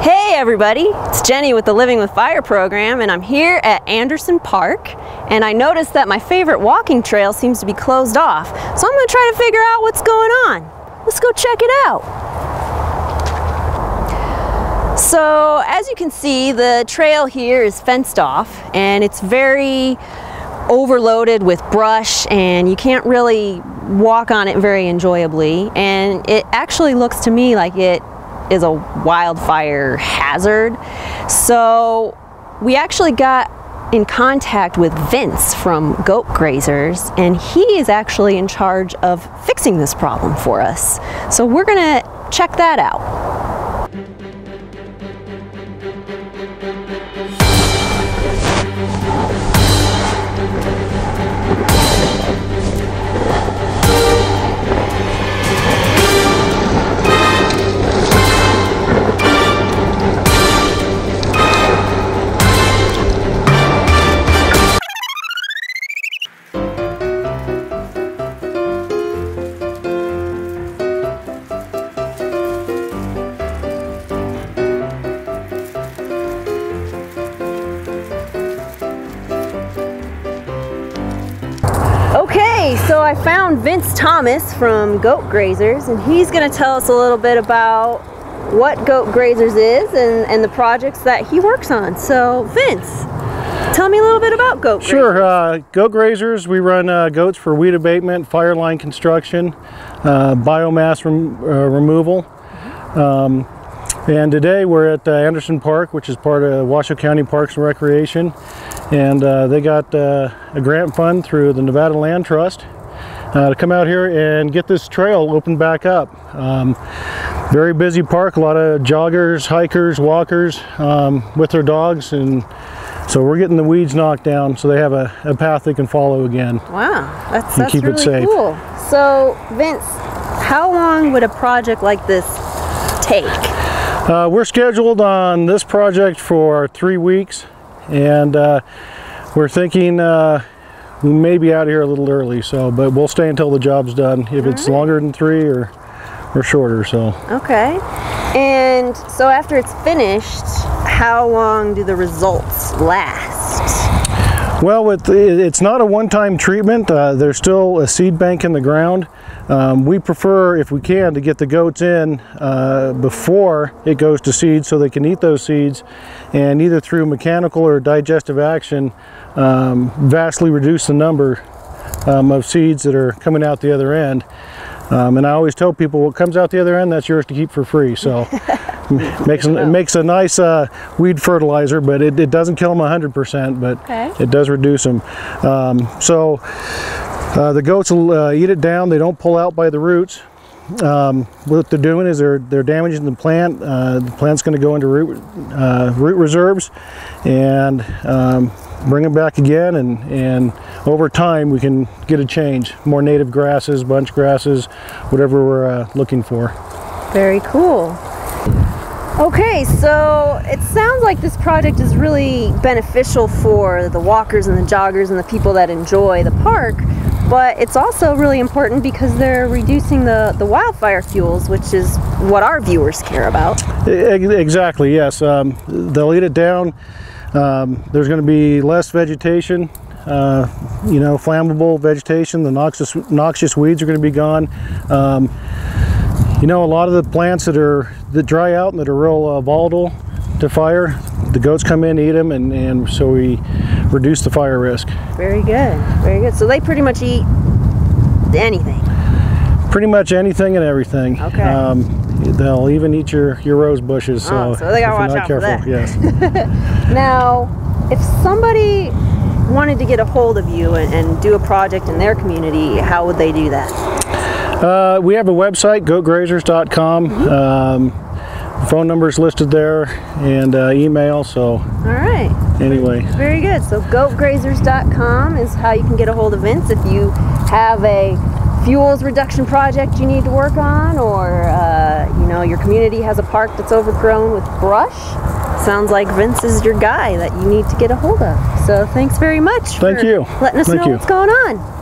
Hey everybody, it's Jenny with the Living with Fire program and I'm here at Anderson Park and I noticed that my favorite walking trail seems to be closed off. So I'm going to try to figure out what's going on. Let's go check it out. So as you can see, the trail here is fenced off and it's very overloaded with brush and you can't really walk on it very enjoyably and it actually looks to me like it is a wildfire hazard. So we actually got in contact with Vince from Goat Grazers and he is actually in charge of fixing this problem for us. So we're gonna check that out. I found Vince Thomas from Goat Grazers and he's going to tell us a little bit about what Goat Grazers is and, and the projects that he works on. So Vince, tell me a little bit about Goat Grazers. Sure, uh, Goat Grazers, we run uh, goats for weed abatement, fire line construction, uh, biomass rem uh, removal. Um, and today we're at uh, Anderson Park, which is part of Washoe County Parks and Recreation. And uh, they got a grant fund through the Nevada Land Trust uh, to come out here and get this trail opened back up. Um, very busy park, a lot of joggers, hikers, walkers um, with their dogs. And so we're getting the weeds knocked down so they have a, a path they can follow again. Wow, that's, that's keep it really safe. cool. So Vince, how long would a project like this take? Uh, we're scheduled on this project for three weeks and uh, we're thinking uh, we may be out of here a little early so but we'll stay until the job's done if it's right. longer than three or or shorter so Okay. And so after it's finished, how long do the results last? Well it's not a one-time treatment uh, there's still a seed bank in the ground um, we prefer if we can to get the goats in uh, before it goes to seed so they can eat those seeds and either through mechanical or digestive action um, vastly reduce the number um, of seeds that are coming out the other end. Um, and I always tell people what comes out the other end, that's yours to keep for free. So makes it makes a nice uh, weed fertilizer, but it, it doesn't kill them 100%, but Okay. it does reduce them. Um, so uh, the goats will uh, eat it down. They don't pull out by the roots. Um, what they're doing is they're they're damaging the plant. Uh, the plant's going to go into root uh, root reserves, and um, bring them back again. And and over time we can get a change. More native grasses, bunch grasses, whatever we're uh, looking for. Very cool. Okay, so it sounds like this project is really beneficial for the walkers and the joggers and the people that enjoy the park, but it's also really important because they're reducing the, the wildfire fuels, which is what our viewers care about. Exactly. Yes. Um, they'll eat it down. Um, there's going to be less vegetation. Uh, you know, flammable vegetation. The noxious noxious weeds are going to be gone. Um, you know, a lot of the plants that are that dry out and that are real uh, volatile to fire, the goats come in, eat them, and, and so we reduce the fire risk. Very good, very good. So they pretty much eat anything. Pretty much anything and everything. Okay. Um, they'll even eat your, your rose bushes. So, Oh, so they gotta watch out for careful, that. yes. Now, if somebody wanted to get a hold of you and, and do a project in their community, how would they do that? Uh, we have a website, goatgrazers.com. Um, phone numbers listed there and uh, email. So All right. anyway, Very good. So goatgrazers.com is how you can get a hold of Vince if you have a fuels reduction project you need to work on or uh, you know your community has a park that's overgrown with brush. Sounds like Vince is your guy that you need to get a hold of. So thanks very much Thank for you. letting us Thank know you. what's going on.